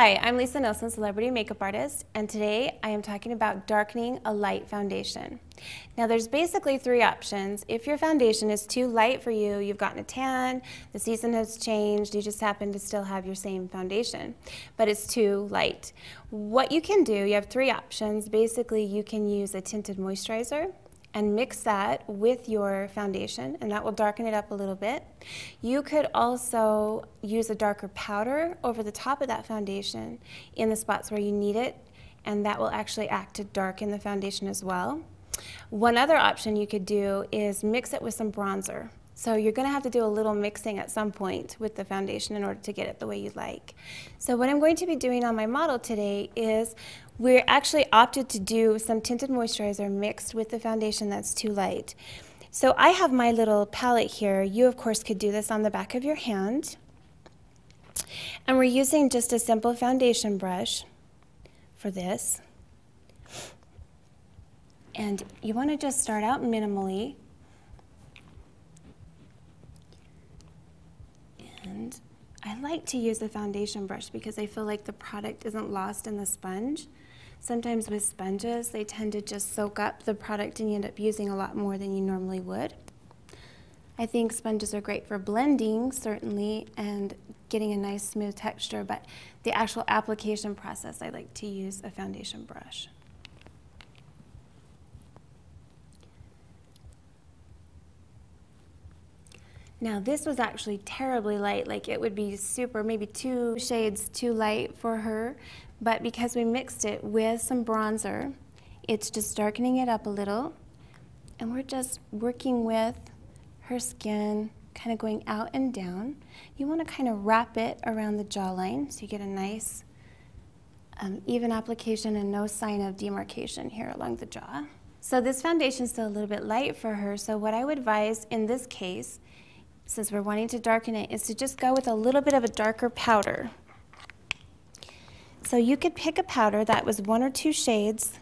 Hi, I'm Lisa Nielson, celebrity makeup artist, and today I am talking about darkening a light foundation. Now there's basically three options. If your foundation is too light for you, you've gotten a tan, the season has changed, you just happen to still have your same foundation, but it's too light. What you can do, you have three options. Basically, you can use a tinted moisturizer, and mix that with your foundation and that will darken it up a little bit. You could also use a darker powder over the top of that foundation in the spots where you need it and that will actually act to darken the foundation as well. One other option you could do is mix it with some bronzer. So you're going to have to do a little mixing at some point with the foundation in order to get it the way you'd like. So what I'm going to be doing on my model today is we actually opted to do some tinted moisturizer mixed with the foundation that's too light. So I have my little palette here. You of course could do this on the back of your hand. And we're using just a simple foundation brush for this. And you want to just start out minimally And I like to use the foundation brush because I feel like the product isn't lost in the sponge. Sometimes with sponges, they tend to just soak up the product and you end up using a lot more than you normally would. I think sponges are great for blending, certainly, and getting a nice smooth texture, but the actual application process, I like to use a foundation brush. Now this was actually terribly light, like it would be super, maybe two shades too light for her, but because we mixed it with some bronzer, it's just darkening it up a little, and we're just working with her skin, kind of going out and down. You want to kind of wrap it around the jawline so you get a nice um, even application and no sign of demarcation here along the jaw. So this foundation is still a little bit light for her, so what I would advise in this case since we're wanting to darken it, is to just go with a little bit of a darker powder. So you could pick a powder that was one or two shades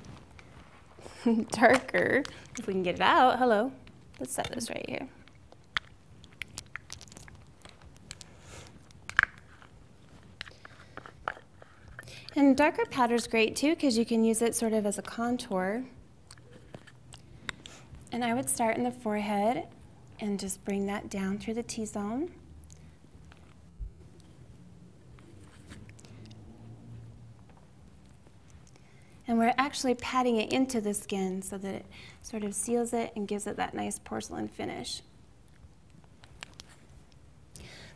darker, if we can get it out. Hello, let's set this right here. And darker powder is great too because you can use it sort of as a contour. And I would start in the forehead and just bring that down through the T-zone. And we're actually patting it into the skin so that it sort of seals it and gives it that nice porcelain finish.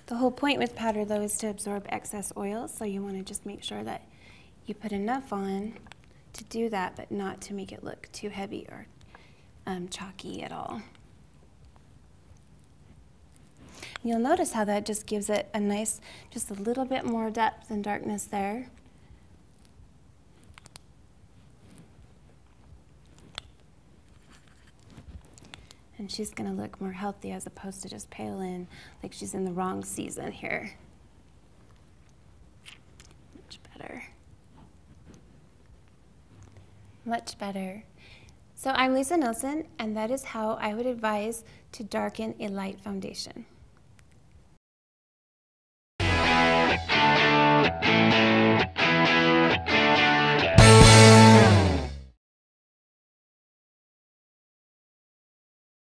The whole point with powder though is to absorb excess oil, so you want to just make sure that you put enough on to do that, but not to make it look too heavy or um, chalky at all. You'll notice how that just gives it a nice, just a little bit more depth and darkness there. And she's going to look more healthy as opposed to just pale in like she's in the wrong season here. Much better. Much better. So I'm Lisa Nielson, and that is how I would advise to darken a light foundation.